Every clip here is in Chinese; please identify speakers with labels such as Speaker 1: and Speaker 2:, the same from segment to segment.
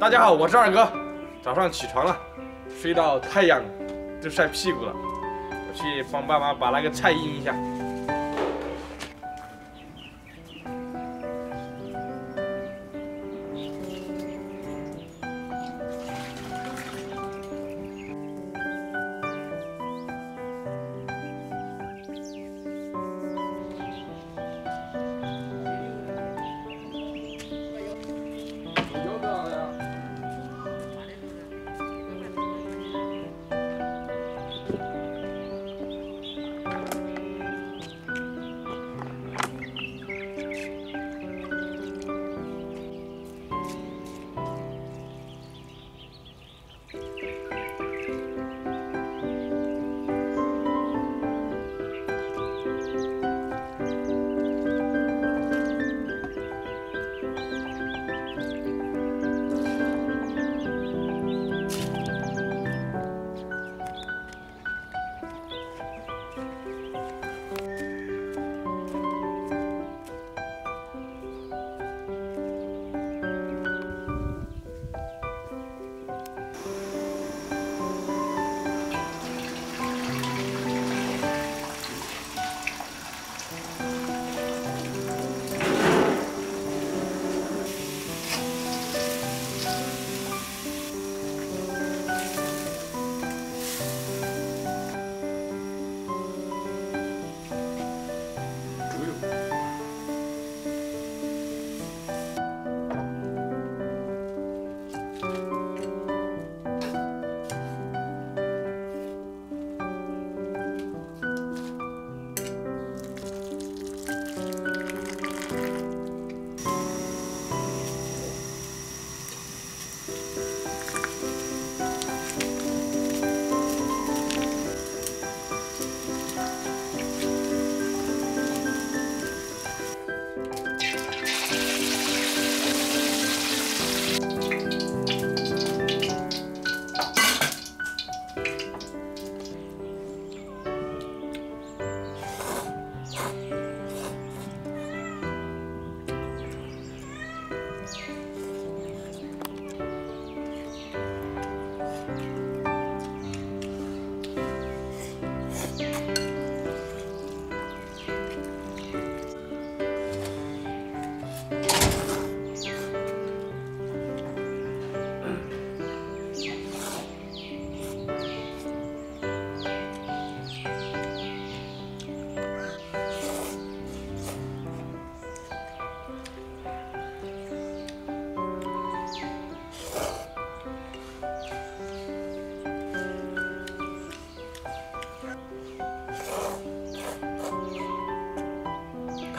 Speaker 1: 大家好，我是二哥。早上起床了，睡到太阳都晒屁股了，我去帮爸妈把那个菜阴一下。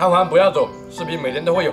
Speaker 2: 看完不要走，视频每天都会有。